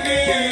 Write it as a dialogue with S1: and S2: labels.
S1: Yeah.